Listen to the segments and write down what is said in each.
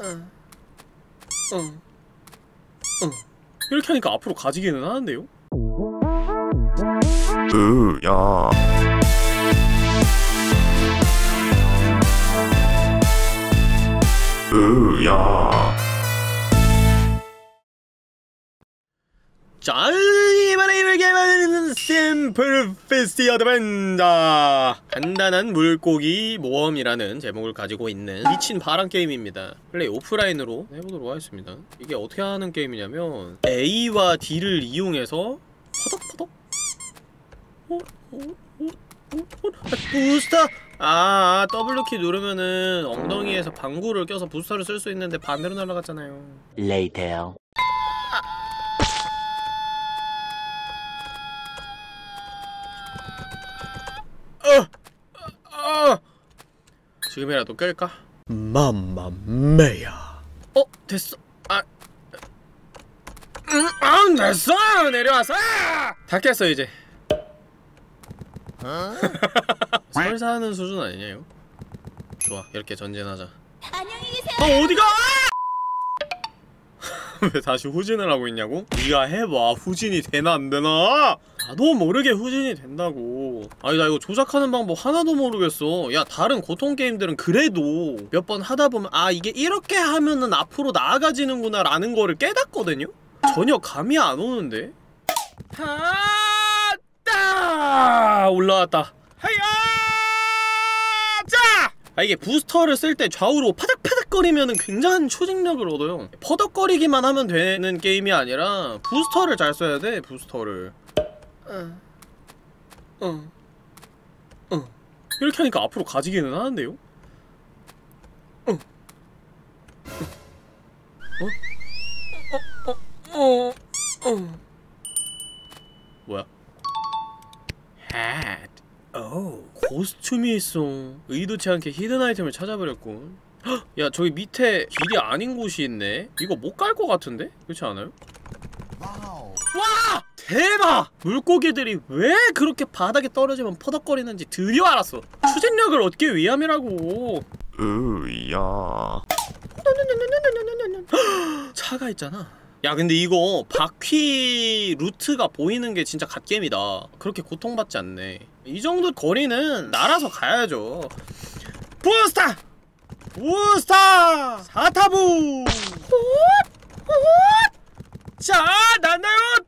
응. 응. 응. 이렇게 하니까 앞으로 가지기는 하는데요? 으야 으야 자, 이번에 이렇게 만드는 심플 페스티 어드벤져 간단한 물고기 모험이라는 제목을 가지고 있는 미친 바람 게임입니다 플레이 오프라인으로 해보도록 하겠습니다 이게 어떻게 하는 게임이냐면 A와 D를 이용해서 퍼덕퍼덕 어? 어? 어? 어? 어? 아, 부스터! 아, W키 누르면은 엉덩이에서 방구를 껴서 부스터를 쓸 수 있는데 반대로 날아갔잖아요 Later. 아! 지금이라도 끌까? 맘마메야 어? 됐어 아 음, 아 됐어 내려왔어 다 깼어 이제 설사하는 수준 아니냐요? 좋아 이렇게 전진하자 안녕히 계세요. 너 어디가 왜 다시 후진을 하고 있냐고? 네가 해봐 후진이 되나 안 되나? 나도 모르게 후진이 된다고 아니 나 이거 조작하는 방법 하나도 모르겠어 야 다른 고통 게임들은 그래도 몇 번 하다 보면 아 이게 이렇게 하면은 앞으로 나아가지는구나 라는 거를 깨닫거든요? 전혀 감이 안 오는데? 하따 올라왔다 하야 자! 아 이게 부스터를 쓸 때 좌우로 파닥파닥거리면은 굉장한 초직력을 얻어요 퍼덕거리기만 하면 되는 게임이 아니라 부스터를 잘 써야 돼 부스터를 응. 응. 응. 이렇게 하니까 앞으로 가지기는 하는데요? 응. 어? 어? 어? 어? 어? 뭐야? 핫. 오. 코스튬이 있어. 의도치 않게 히든 아이템을 찾아버렸군. 헉! 야, 저기 밑에 길이 아닌 곳이 있네? 이거 못 갈 것 같은데? 그렇지 않아요? 와! 대박! 물고기들이 왜 그렇게 바닥에 떨어지면 퍼덕거리는지 드디어 알았어. 추진력을 얻기 위함이라고. 으야 차가 있잖아. 야 근데 이거 바퀴 루트가 보이는 게 진짜 갓겜이다. 그렇게 고통받지 않네. 이 정도 거리는 날아서 가야죠. 부스터! 부스터! 사타부! 자, 난나요!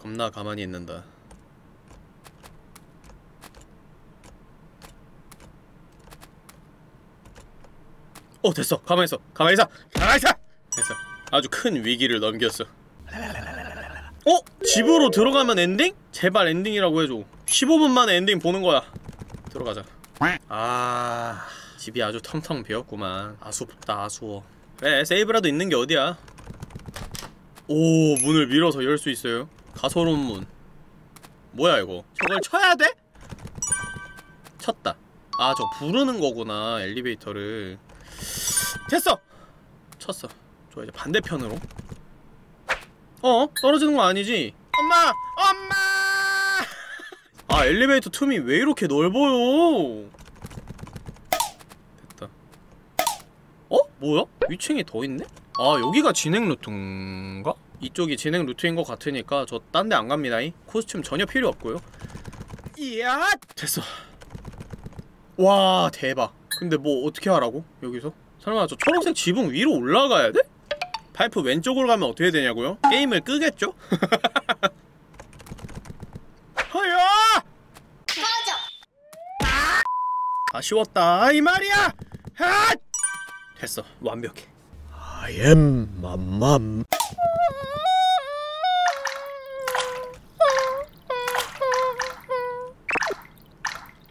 겁나 가만히 있는다. 어 됐어. 가만히 있어. 가만히 있어. 가만히 있어. 됐어. 아주 큰 위기를 넘겼어. 어? 집으로 들어가면 엔딩? 제발 엔딩이라고 해줘. 15분 만에 엔딩 보는 거야. 들어가자. 아 집이 아주 텅텅 비었구만. 아쉽다 아쉬워. 그래 세이브라도 있는 게 어디야? 오 문을 밀어서 열 수 있어요 가소로운 문 뭐야 이거 저걸 쳐야 돼? 쳤다 아 저 부르는 거구나 엘리베이터를 됐어! 쳤어 좋아 이제 반대편으로 어? 떨어지는 거 아니지? 엄마! 엄마! 아 엘리베이터 틈이 왜 이렇게 넓어요 됐다 어? 뭐야? 위층이 더 있네? 아 여기가 진행 루트인가? 이쪽이 진행 루트인 것 같으니까 저 딴 데 안 갑니다 이 코스튬 전혀 필요 없고요 이야! 됐어 와 대박 근데 뭐 어떻게 하라고? 여기서? 설마 저 초록색 지붕 위로 올라가야 돼? 파이프 왼쪽으로 가면 어떻게 되냐고요? 게임을 끄겠죠? 허야! 꺼져. 아쉬웠다 이 말이야! 하! 됐어 완벽해 I am 맘맘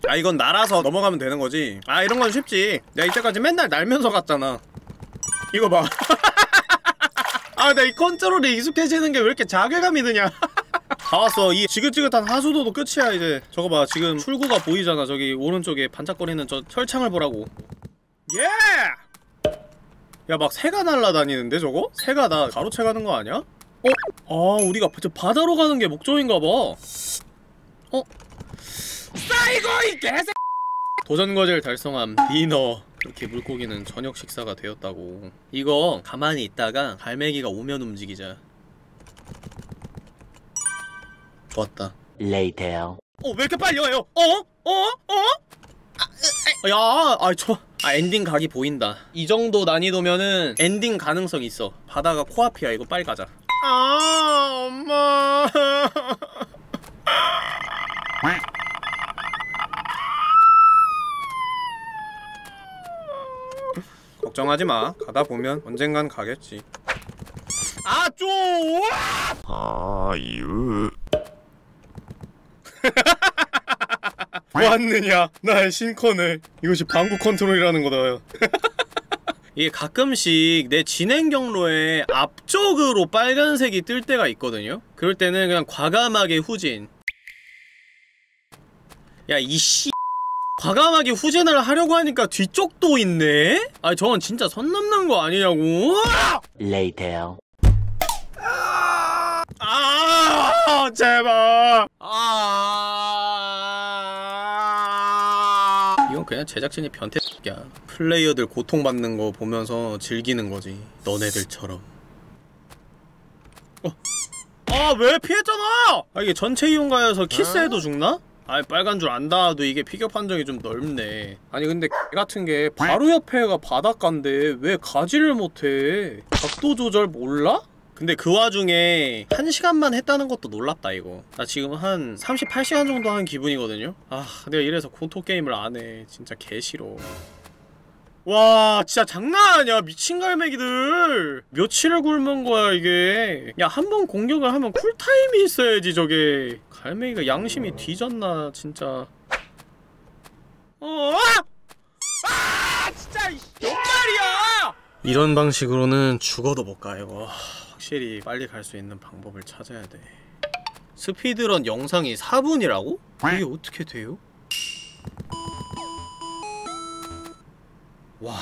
아 이건 날아서 넘어가면 되는 거지 아 이런 건 쉽지 내가 이때까지 맨날 날면서 갔잖아 이거 봐 아, 나 이 컨트롤에 익숙해지는 게 왜 이렇게 자괴감이 드냐? 다 왔어. 이 지긋지긋한 하수도도 끝이야 이제. 저거 봐. 지금 출구가 보이잖아. 저기 오른쪽에 반짝거리는 저 철창을 보라고. 예! 야, 막 새가 날아다니는데 저거? 새가 나 가로채 가는 거 아니야? 어? 아, 우리가 저 바다로 가는 게 목적인가 봐. 어? 싸이고 이 개새! 도전 과제를 달성함 디너 이렇게 물고기는 저녁 식사가 되었다고 이거 가만히 있다가 갈매기가 오면 움직이자 좋았다 Later. 어왜 이렇게 빨리 와요? 어? 어? 어? 아, 야, 아, 저, 아, 엔딩 각이 보인다. 이 정도 난이도면은 엔딩 가능성 있어. 바다가 코앞이야. 이거 빨리 가자. 아, 엄마. 걱정하지 마. 가다 보면 언젠간 가겠지. 아, 쪼! 아유. 보았느냐 나의 신컨을 이것이 방구 컨트롤이라는 거다 이게 가끔씩 내 진행 경로에 앞쪽으로 빨간색이 뜰 때가 있거든요 그럴 때는 그냥 과감하게 후진 야 이 씨 과감하게 후진을 하려고 하니까 뒤쪽도 있네? 아니 저건 진짜 선 넘는 거 아니냐고 Later. 아 제발 아 이건 그냥 제작진이 변태야 플레이어들 고통받는 거 보면서 즐기는 거지 너네들처럼 어. 아 왜 피했잖아 아 이게 전체 이용가여서 키스해도 죽나? 아이 빨간 줄 안다 도 이게 피겨 판정이 좀 넓네. 아니 근데 X 같은 게 바로 옆에가 바닷가인데 왜 가지를 못해? 각도 조절 몰라? 근데 그 와중에 한 시간만 했다는 것도 놀랍다 이거. 나 지금 한 38시간 정도 한 기분이거든요? 아 내가 이래서 고토 게임을 안 해. 진짜 개싫어 와 진짜 장난 아니야 미친 갈매기들. 며칠을 굶은 거야 이게. 야 한 번 공격을 하면 쿨타임이 있어야지 저게. 갈매기가 양심이 뒤졌나 진짜. 어? 아! 진짜 연말이야? 이런 방식으로는 죽어도 못가 이거 확실히 빨리 갈 수 있는 방법을 찾아야 돼. 스피드런 영상이 4분이라고? 이게 어떻게 돼요? 와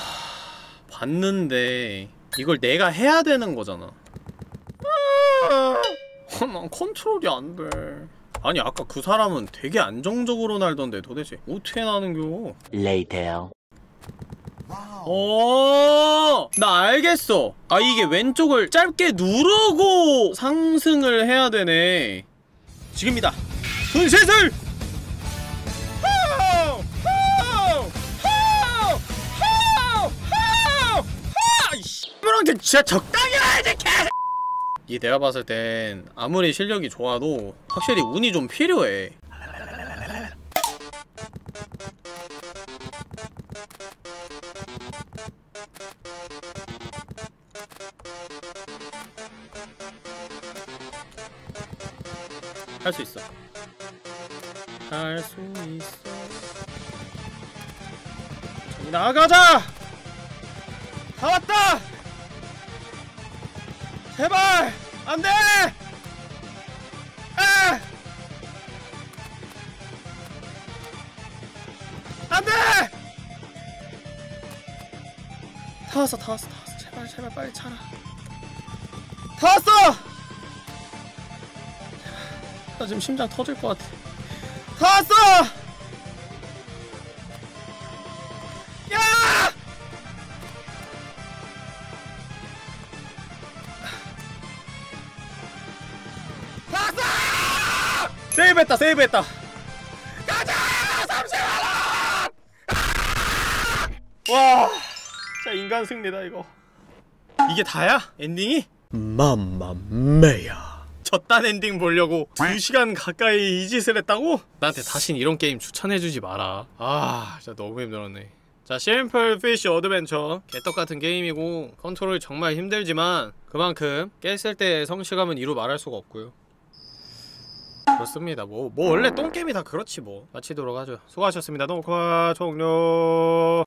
봤는데 이걸 내가 해야 되는 거잖아 아, 난 컨트롤이 안돼 아니 아까 그 사람은 되게 안정적으로 날던데 도대체 어떻게 나는겨 Later. 어, 나 알겠어. 아, 이게 왼쪽을 짧게 누르고 상승을 해야 되네. 지금이다. 손셋을! 이분한테 진짜 적당히 해야지, 개! 이 내가 봤을 땐 아무리 실력이 좋아도 확실히 운이 좀 필요해. 할 수 있어. 할 수 있어. 나가자! 다 왔다! 제발! 안 돼! 아! 안 돼! 다 왔어, 다 왔어, 다 왔어. 제발, 제발, 빨리 차라. 다 왔어! 나 지금 심장 터질 것 같아. 다 왔어! 세이브했다, 세이브했다. 가자! 30만원! 와, 진짜 인간 승리다, 이거. 이게 다야? 엔딩이? mamma mia야. 저딴 엔딩 보려고 2시간 가까이 이 짓을 했다고? 나한테 다신 이런 게임 추천해주지 마라 아 진짜 너무 힘들었네 자 심플 피쉬 어드벤처 개떡같은 게임이고 컨트롤이 정말 힘들지만 그만큼 깼을 때의 성취감은 이루 말할 수가 없고요 그렇습니다. 뭐, 뭐 원래 똥게임이 다 그렇지 뭐. 마치도록 하죠. 수고하셨습니다. 녹화 종료